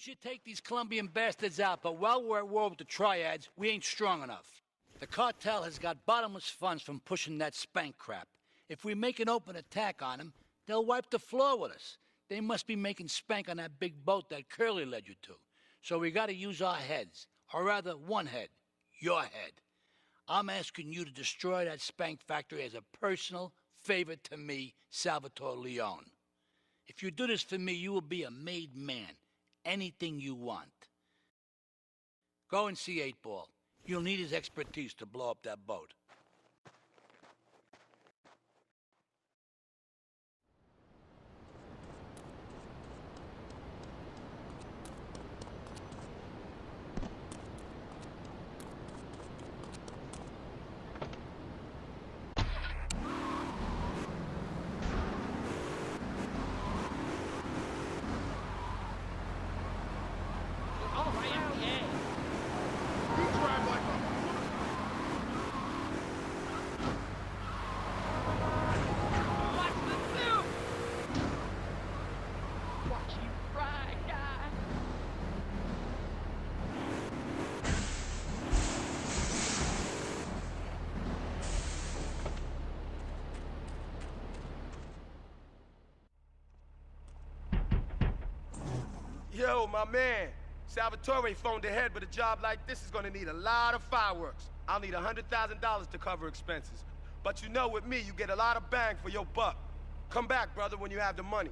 should take these Colombian bastards out, but while we're at war with the triads, we ain't strong enough. The cartel has got bottomless funds from pushing that spank crap. If we make an open attack on them, they'll wipe the floor with us. They must be making spank on that big boat that Curly led you to. So we gotta use our heads, or rather, one head, your head. I'm asking you to destroy that spank factory as a personal favor to me, Salvatore Leone. If you do this for me, you will be a made man. Anything you want. Go and see Eight Ball. You'll need his expertise to blow up that boat. Yo, my man. Salvatore phoned ahead, but a job like this is gonna need a lot of fireworks. I'll need a $100,000 to cover expenses. But you know with me, you get a lot of bang for your buck. Come back, brother, when you have the money.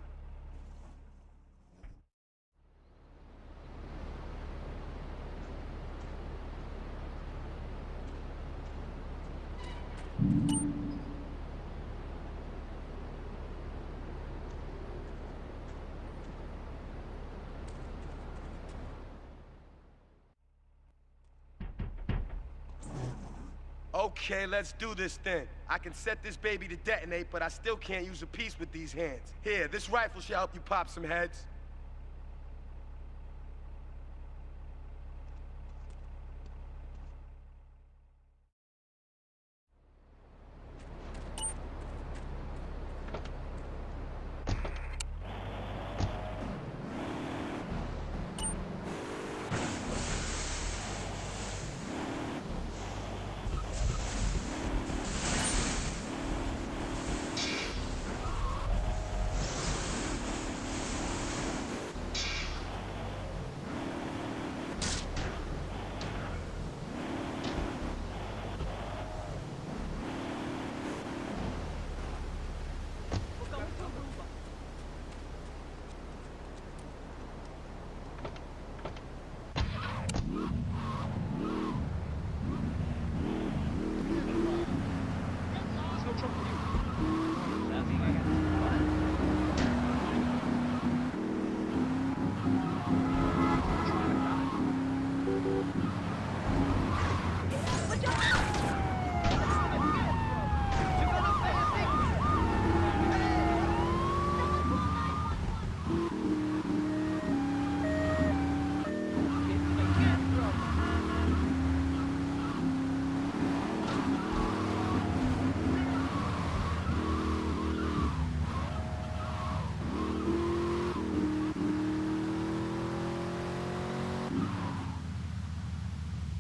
Okay, let's do this then. I can set this baby to detonate, but I still can't use a piece with these hands. Here, this rifle should help you pop some heads.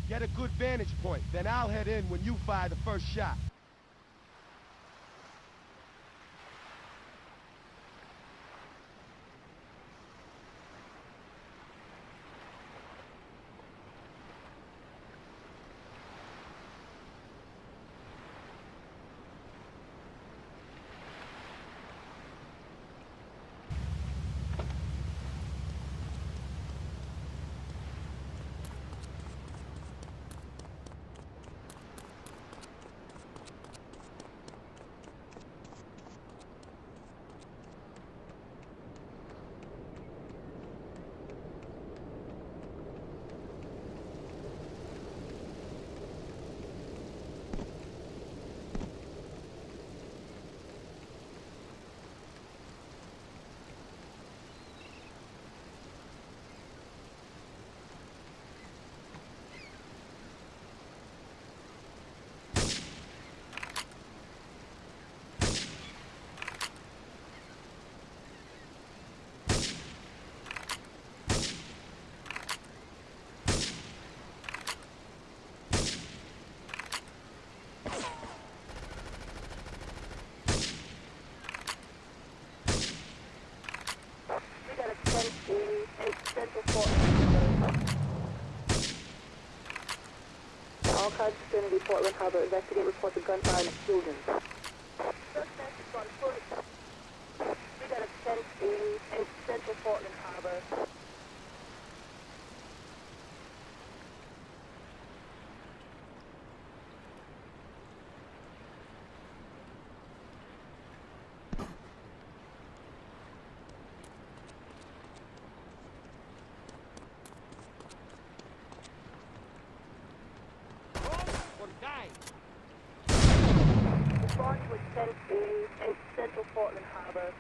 Get a good vantage point, then I'll head in when you fire the first shot. Portland Harbor. Investigate reports of gunfire and explosions. Suspect is on foot. We got a sense in, in central Portland Harbor. Or die. To a sense in, central Portland Harbor.